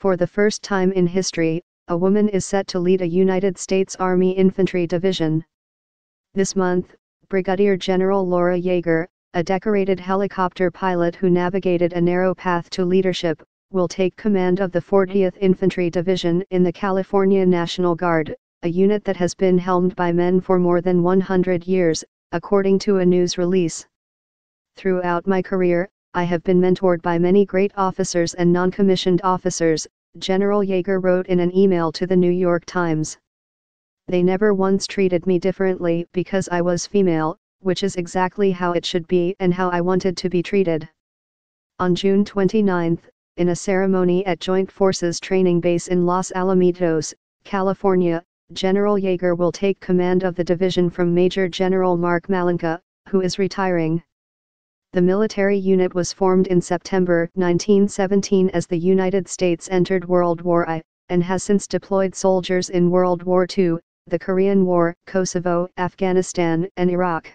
For the first time in history, a woman is set to lead a United States Army Infantry Division. This month, Brigadier General Laura Yeager, a decorated helicopter pilot who navigated a narrow path to leadership, will take command of the 40th Infantry Division in the California National Guard, a unit that has been helmed by men for more than 100 years, according to a news release. Throughout my career, I have been mentored by many great officers and non-commissioned officers, General Yeager wrote in an email to the New York Times. They never once treated me differently because I was female, which is exactly how it should be and how I wanted to be treated. On June 29, in a ceremony at Joint Forces Training Base in Los Alamitos, California, General Yeager will take command of the division from Major General Mark Malanka, who is retiring. The military unit was formed in September 1917 as the United States entered World War I, and has since deployed soldiers in World War II, the Korean War, Kosovo, Afghanistan, and Iraq.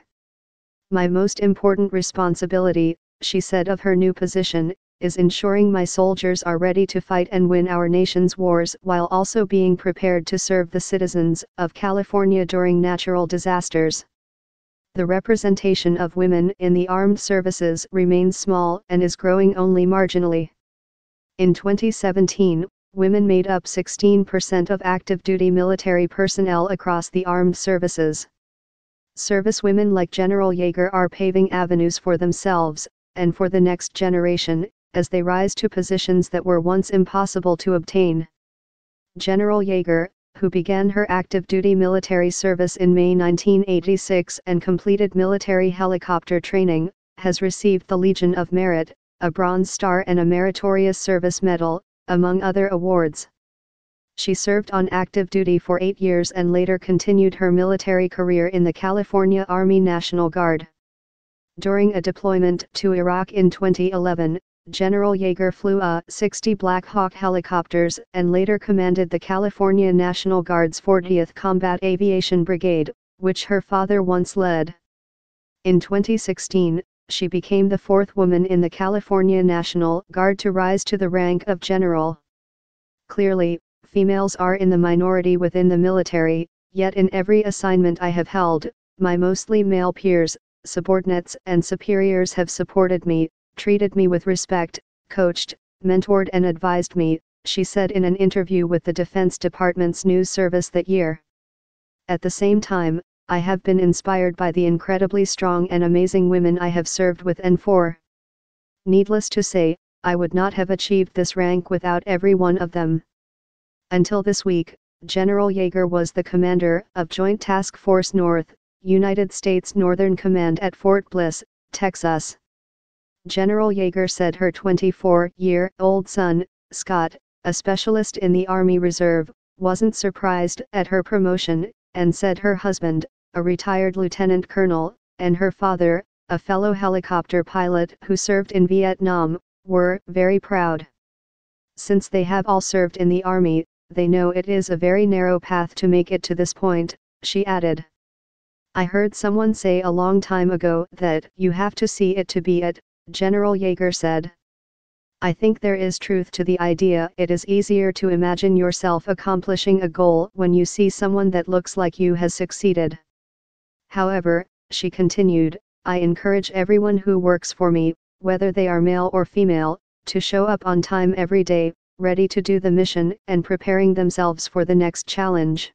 My most important responsibility, she said of her new position, is ensuring my soldiers are ready to fight and win our nation's wars while also being prepared to serve the citizens of California during natural disasters. The representation of women in the armed services remains small and is growing only marginally. In 2017, women made up 16% of active duty military personnel across the armed services. Servicewomen like General Yeager are paving avenues for themselves, and for the next generation, as they rise to positions that were once impossible to obtain. General Yeager, who began her active duty military service in May 1986 and completed military helicopter training, has received the Legion of Merit, a Bronze Star and a Meritorious Service Medal, among other awards. She served on active duty for eight years and later continued her military career in the California Army National Guard. During a deployment to Iraq in 2011, General Yeager flew uh, A-60 Black Hawk helicopters and later commanded the California National Guard's 40th Combat Aviation Brigade, which her father once led. In 2016, she became the fourth woman in the California National Guard to rise to the rank of general. Clearly, females are in the minority within the military, yet in every assignment I have held, my mostly male peers, subordinates and superiors have supported me, treated me with respect, coached, mentored and advised me, she said in an interview with the Defense Department's news service that year. At the same time, I have been inspired by the incredibly strong and amazing women I have served with and for. Needless to say, I would not have achieved this rank without every one of them. Until this week, General Yeager was the commander of Joint Task Force North, United States Northern Command at Fort Bliss, Texas. General Yeager said her 24-year-old son, Scott, a specialist in the Army Reserve, wasn't surprised at her promotion, and said her husband, a retired lieutenant colonel, and her father, a fellow helicopter pilot who served in Vietnam, were very proud. Since they have all served in the Army, they know it is a very narrow path to make it to this point, she added. I heard someone say a long time ago that you have to see it to be it, General Yeager said. I think there is truth to the idea it is easier to imagine yourself accomplishing a goal when you see someone that looks like you has succeeded. However, she continued, I encourage everyone who works for me, whether they are male or female, to show up on time every day, ready to do the mission and preparing themselves for the next challenge.